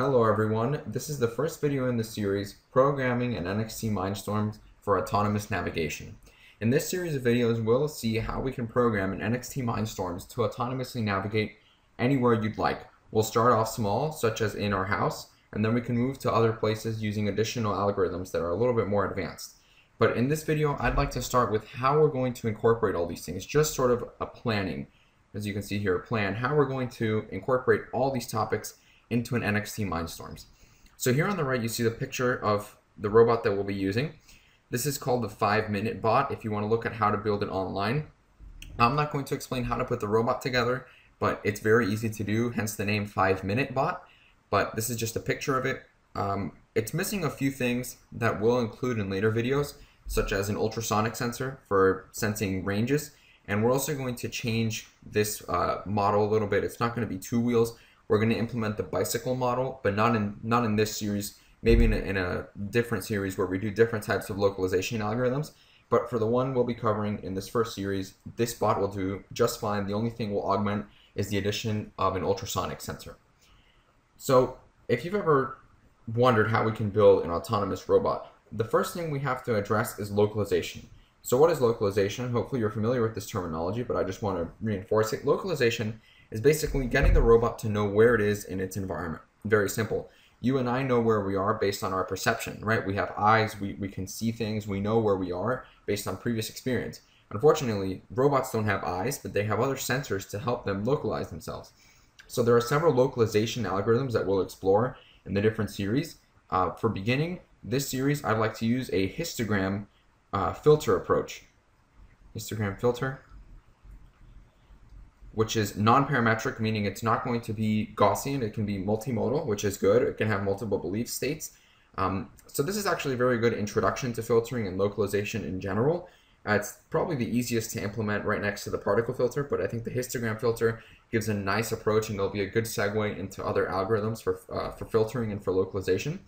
Hello everyone, this is the first video in the series, Programming an NXT Mindstorms for Autonomous Navigation. In this series of videos, we'll see how we can program an NXT Mindstorms to autonomously navigate anywhere you'd like. We'll start off small, such as in our house, and then we can move to other places using additional algorithms that are a little bit more advanced. But in this video, I'd like to start with how we're going to incorporate all these things, just sort of a planning, as you can see here, a plan, how we're going to incorporate all these topics into an NXT Mindstorms. So here on the right, you see the picture of the robot that we'll be using. This is called the 5-Minute Bot if you want to look at how to build it online. I'm not going to explain how to put the robot together, but it's very easy to do, hence the name 5-Minute Bot. But this is just a picture of it. Um, it's missing a few things that we'll include in later videos, such as an ultrasonic sensor for sensing ranges. And we're also going to change this uh, model a little bit. It's not going to be two wheels. We're going to implement the bicycle model, but not in not in this series. Maybe in a, in a different series where we do different types of localization algorithms. But for the one we'll be covering in this first series, this bot will do just fine. The only thing we'll augment is the addition of an ultrasonic sensor. So if you've ever wondered how we can build an autonomous robot, the first thing we have to address is localization. So what is localization? Hopefully you're familiar with this terminology, but I just want to reinforce it. Localization is basically getting the robot to know where it is in its environment. Very simple. You and I know where we are based on our perception, right? We have eyes, we, we can see things, we know where we are based on previous experience. Unfortunately, robots don't have eyes, but they have other sensors to help them localize themselves. So there are several localization algorithms that we'll explore in the different series. Uh, for beginning this series, I'd like to use a histogram uh, filter approach. Histogram filter which is non-parametric, meaning it's not going to be Gaussian. It can be multimodal, which is good. It can have multiple belief states. Um, so this is actually a very good introduction to filtering and localization in general. Uh, it's probably the easiest to implement right next to the particle filter, but I think the histogram filter gives a nice approach and it'll be a good segue into other algorithms for, uh, for filtering and for localization.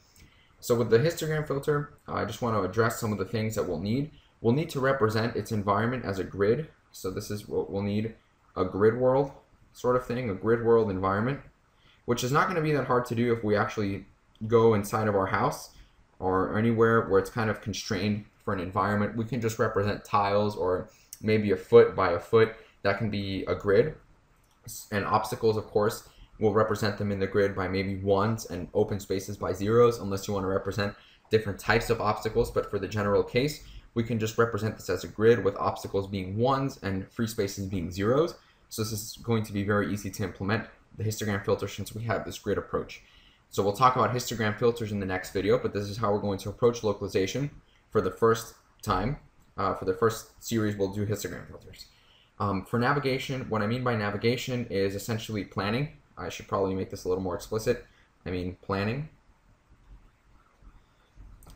So with the histogram filter, uh, I just want to address some of the things that we'll need. We'll need to represent its environment as a grid. So this is what we'll need a grid world sort of thing, a grid world environment, which is not going to be that hard to do if we actually go inside of our house or anywhere where it's kind of constrained for an environment. We can just represent tiles or maybe a foot by a foot. That can be a grid. And obstacles, of course, we'll represent them in the grid by maybe ones and open spaces by zeros, unless you want to represent different types of obstacles. But for the general case, we can just represent this as a grid with obstacles being ones and free spaces being zeros. So this is going to be very easy to implement the histogram filter since we have this grid approach. So we'll talk about histogram filters in the next video, but this is how we're going to approach localization for the first time. Uh, for the first series, we'll do histogram filters. Um, for navigation, what I mean by navigation is essentially planning. I should probably make this a little more explicit. I mean planning.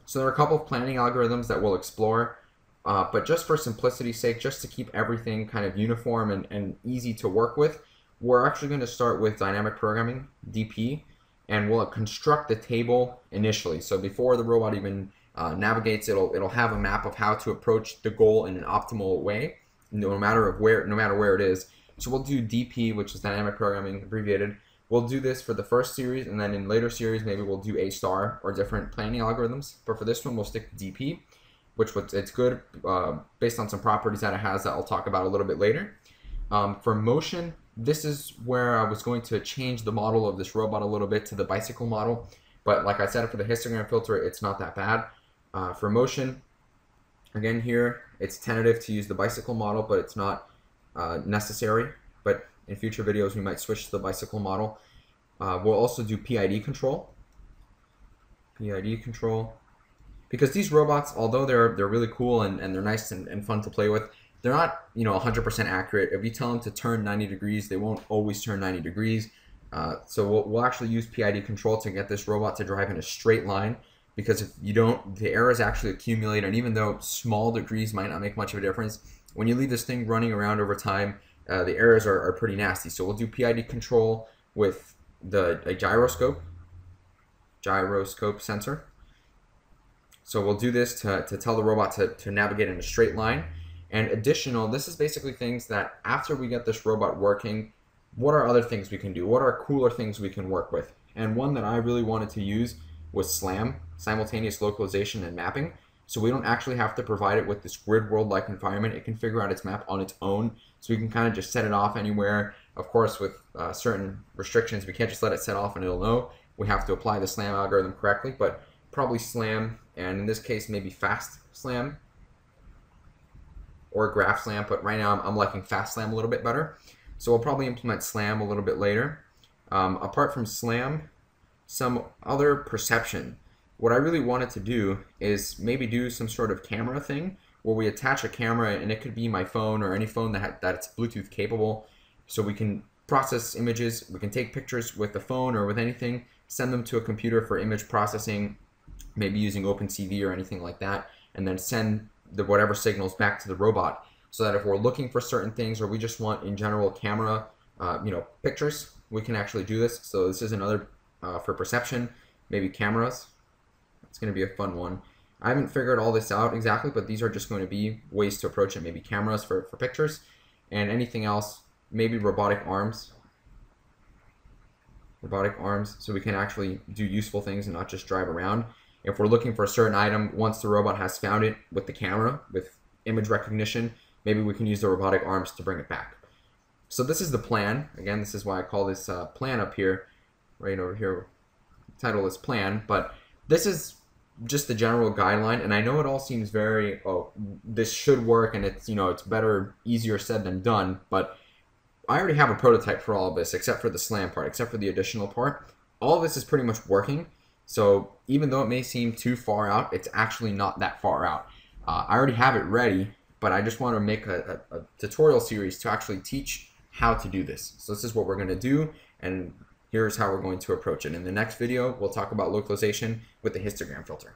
So there are a couple of planning algorithms that we'll explore, uh, but just for simplicity's sake, just to keep everything kind of uniform and, and easy to work with, we're actually going to start with dynamic programming, DP, and we'll construct the table initially. So before the robot even uh, navigates, it'll it'll have a map of how to approach the goal in an optimal way, no matter of where no matter where it is. So we'll do DP, which is dynamic programming abbreviated, We'll do this for the first series, and then in later series, maybe we'll do A star or different planning algorithms. But for this one, we'll stick to DP, which it's good uh, based on some properties that it has that I'll talk about a little bit later. Um, for motion, this is where I was going to change the model of this robot a little bit to the bicycle model. But like I said, for the histogram filter, it's not that bad. Uh, for motion, again here, it's tentative to use the bicycle model, but it's not uh, necessary. But in future videos, we might switch to the bicycle model. Uh, we'll also do PID control. PID control. Because these robots, although they're they're really cool and, and they're nice and, and fun to play with, they're not you know 100% accurate. If you tell them to turn 90 degrees, they won't always turn 90 degrees. Uh, so we'll, we'll actually use PID control to get this robot to drive in a straight line because if you don't, the errors actually accumulate. And even though small degrees might not make much of a difference, when you leave this thing running around over time, uh, the errors are, are pretty nasty. So we'll do PID control with the a gyroscope, gyroscope sensor. So we'll do this to, to tell the robot to, to navigate in a straight line. And additional, this is basically things that after we get this robot working, what are other things we can do? What are cooler things we can work with? And one that I really wanted to use was SLAM, simultaneous localization and mapping. So we don't actually have to provide it with this grid world-like environment. It can figure out its map on its own. So we can kind of just set it off anywhere. Of course, with uh, certain restrictions, we can't just let it set off and it'll know. We have to apply the SLAM algorithm correctly, but probably SLAM, and in this case, maybe fast SLAM or graph slam, but right now I'm, I'm liking fast slam a little bit better. So we'll probably implement slam a little bit later. Um, apart from slam, some other perception. What I really wanted to do is maybe do some sort of camera thing where we attach a camera and it could be my phone or any phone that that's Bluetooth capable so we can process images, we can take pictures with the phone or with anything, send them to a computer for image processing, maybe using OpenCV or anything like that, and then send the whatever signals back to the robot so that if we're looking for certain things or we just want in general camera, uh, you know, pictures, we can actually do this. So this is another uh, for perception, maybe cameras. It's going to be a fun one. I haven't figured all this out exactly, but these are just going to be ways to approach it. Maybe cameras for, for pictures and anything else, maybe robotic arms. Robotic arms, so we can actually do useful things and not just drive around. If we're looking for a certain item, once the robot has found it with the camera, with image recognition, maybe we can use the robotic arms to bring it back. So this is the plan. Again, this is why I call this uh, plan up here, right over here. Title is plan, but this is just the general guideline. And I know it all seems very, oh, this should work, and it's you know it's better, easier said than done. But I already have a prototype for all of this, except for the slam part, except for the additional part. All of this is pretty much working. So even though it may seem too far out, it's actually not that far out. Uh, I already have it ready, but I just want to make a, a, a, tutorial series to actually teach how to do this. So this is what we're going to do, and here's how we're going to approach it. In the next video, we'll talk about localization with the histogram filter.